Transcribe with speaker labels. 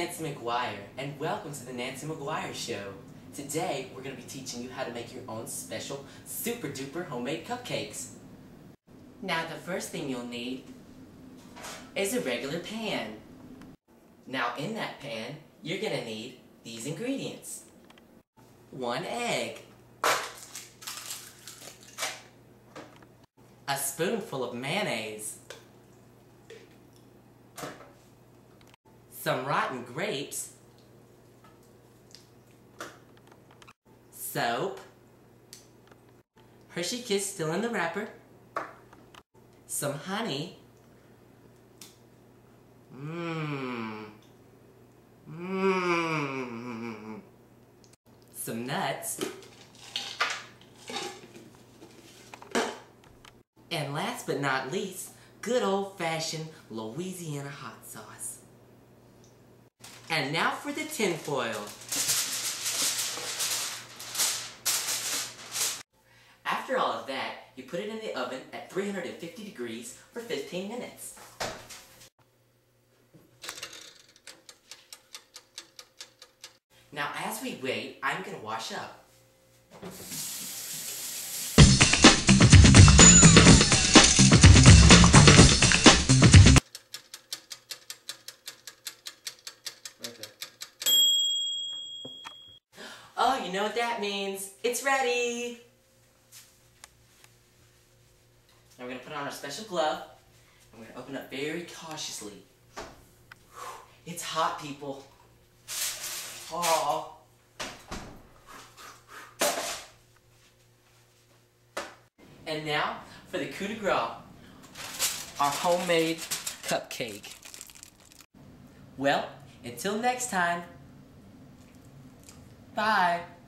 Speaker 1: Nancy McGuire, and welcome to the Nancy McGuire Show. Today, we're going to be teaching you how to make your own special, super duper homemade cupcakes. Now, the first thing you'll need is a regular pan. Now, in that pan, you're going to need these ingredients. One egg. A spoonful of mayonnaise. Some rotten grapes. Soap. Hershey Kiss still in the wrapper. Some honey. Mmm. Mmm. Some nuts. And last but not least, good old-fashioned Louisiana hot sauce. And now for the tin foil. After all of that, you put it in the oven at 350 degrees for 15 minutes. Now as we wait, I'm gonna wash up. You know what that means? It's ready! Now we're gonna put on our special glove. And we're gonna open up very cautiously. It's hot, people. Oh. And now for the coup de grace, our homemade cupcake. Well, until next time, bye.